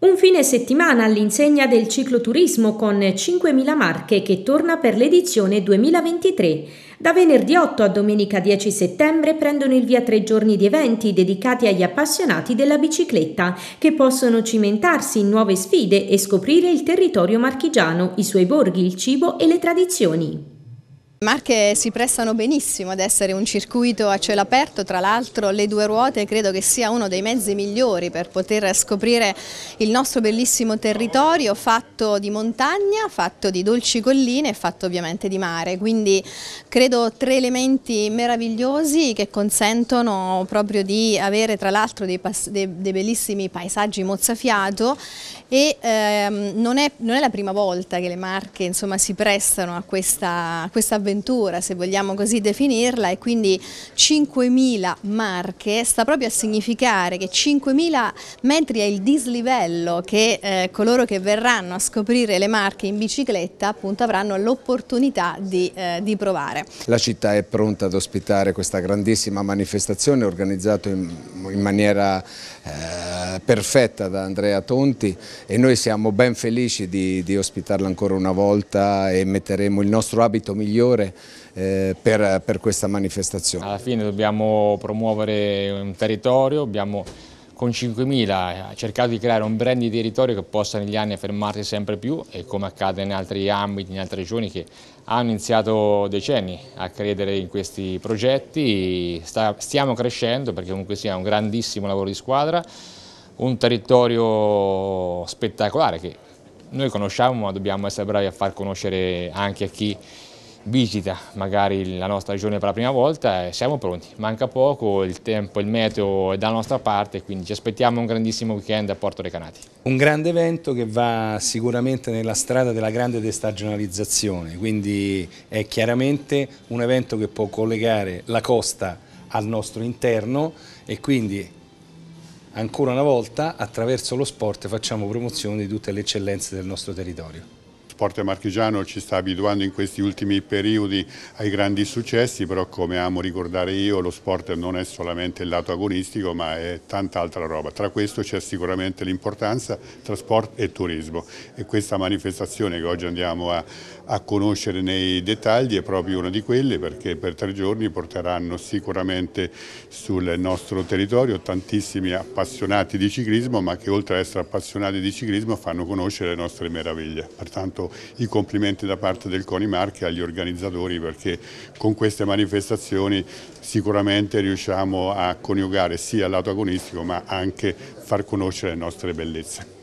Un fine settimana all'insegna del cicloturismo con 5.000 marche che torna per l'edizione 2023. Da venerdì 8 a domenica 10 settembre prendono il via tre giorni di eventi dedicati agli appassionati della bicicletta che possono cimentarsi in nuove sfide e scoprire il territorio marchigiano, i suoi borghi, il cibo e le tradizioni. Marche si prestano benissimo ad essere un circuito a cielo aperto, tra l'altro le due ruote credo che sia uno dei mezzi migliori per poter scoprire il nostro bellissimo territorio fatto di montagna, fatto di dolci colline e fatto ovviamente di mare, quindi credo tre elementi meravigliosi che consentono proprio di avere tra l'altro dei, dei, dei, bellissimi paesaggi mozzafiato e ehm, non, è, non, è, la prima volta che le Marche insomma, si prestano a questa, a questa avventura, se vogliamo così definirla, e quindi 5.000 marche sta proprio a significare che 5.000 metri è il dislivello che eh, coloro che verranno a scoprire le marche in bicicletta appunto avranno l'opportunità di, eh, di, provare. La città è pronta ad ospitare questa grandissima manifestazione organizzata in, in maniera eh, perfetta da Andrea Tonti e noi siamo ben felici di, di ospitarla ancora una volta e metteremo il nostro abito migliore eh, per, per questa manifestazione. Alla fine dobbiamo promuovere un territorio, abbiamo con 5.000 cercato di creare un brand di territorio che possa negli anni affermarsi sempre più e come accade in altri ambiti, in altre regioni che hanno iniziato decenni a credere in questi progetti, stiamo crescendo perché comunque sia un grandissimo lavoro di squadra, un territorio spettacolare che noi conosciamo ma dobbiamo essere bravi a far conoscere anche a chi visita magari la nostra regione per la prima volta e siamo pronti. Manca poco, il tempo, il meteo è dalla nostra parte, quindi ci aspettiamo un grandissimo weekend a Porto Recanati. Un grande evento che va sicuramente nella strada della grande destagionalizzazione, quindi è chiaramente un evento che può collegare la costa al nostro interno e quindi ancora una volta attraverso lo sport facciamo promozione di tutte le eccellenze del nostro territorio. Sport Marchigiano ci sta abituando in questi ultimi periodi ai grandi successi, però come amo ricordare io lo sport non è solamente il lato agonistico ma è tanta altra roba. Tra questo c'è sicuramente l'importanza tra sport e turismo e questa manifestazione che oggi andiamo a, a conoscere nei dettagli è proprio una di quelle perché per tre giorni porteranno sicuramente sul nostro territorio tantissimi appassionati di ciclismo ma che oltre ad essere appassionati di ciclismo fanno conoscere le nostre meraviglie. Pertanto i complimenti da parte del CONI Marche agli organizzatori perché con queste manifestazioni sicuramente riusciamo a coniugare sia il lato agonistico ma anche far conoscere le nostre bellezze.